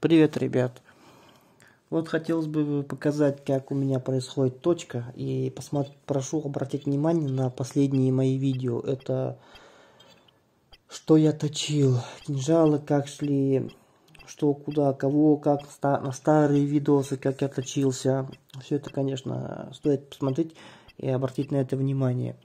Привет, ребят. Вот хотелось бы показать, как у меня происходит точка. И посмотр... прошу обратить внимание на последние мои видео. Это что я точил, кинжалы как шли, что куда, кого, как на старые видосы, как я точился. Все это, конечно, стоит посмотреть и обратить на это внимание.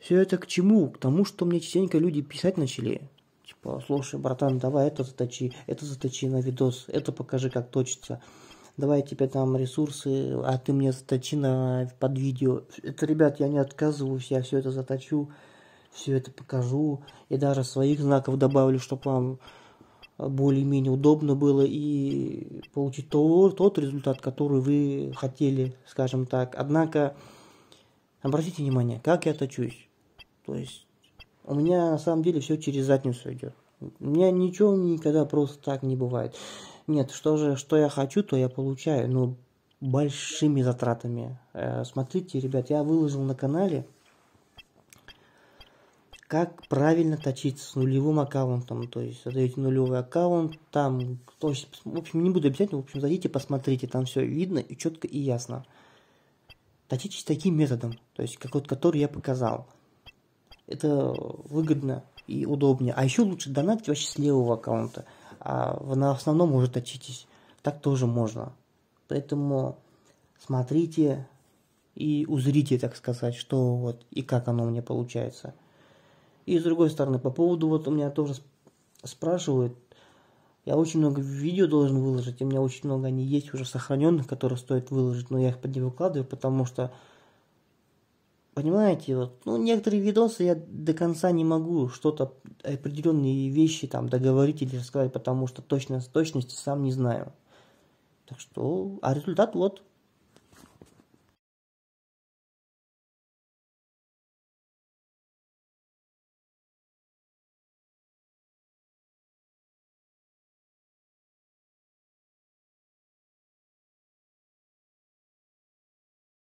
Все это к чему? К тому, что мне частенько люди писать начали. Типа, слушай, братан, давай это заточи, это заточи на видос, это покажи, как точится. Давай тебе там ресурсы, а ты мне заточи на, под видео. Это, ребят, я не отказываюсь, я все это заточу, все это покажу. И даже своих знаков добавлю, чтобы вам более-менее удобно было и получить то, тот результат, который вы хотели, скажем так. Однако, обратите внимание, как я точусь. То есть, у меня на самом деле все через задницу идет. У меня ничего никогда просто так не бывает. Нет, что же, что я хочу, то я получаю, но большими затратами. Э, смотрите, ребят, я выложил на канале, как правильно точить с нулевым аккаунтом. То есть, задаете нулевый аккаунт, там, то есть, в общем, не буду объяснять, в общем, зайдите, посмотрите, там все видно и четко и ясно. Точитесь таким методом, то есть, как вот, который я показал. Это выгодно и удобнее. А еще лучше донатить вообще с левого аккаунта. А на основном уже точитесь. Так тоже можно. Поэтому смотрите и узрите, так сказать, что вот и как оно у меня получается. И с другой стороны, по поводу, вот у меня тоже спрашивают, я очень много видео должен выложить, у меня очень много они есть уже сохраненных, которые стоит выложить, но я их под не выкладываю, потому что Понимаете, вот, ну, некоторые видосы я до конца не могу что-то, определенные вещи там договорить или рассказать, потому что точно, с точности сам не знаю. Так что, а результат вот.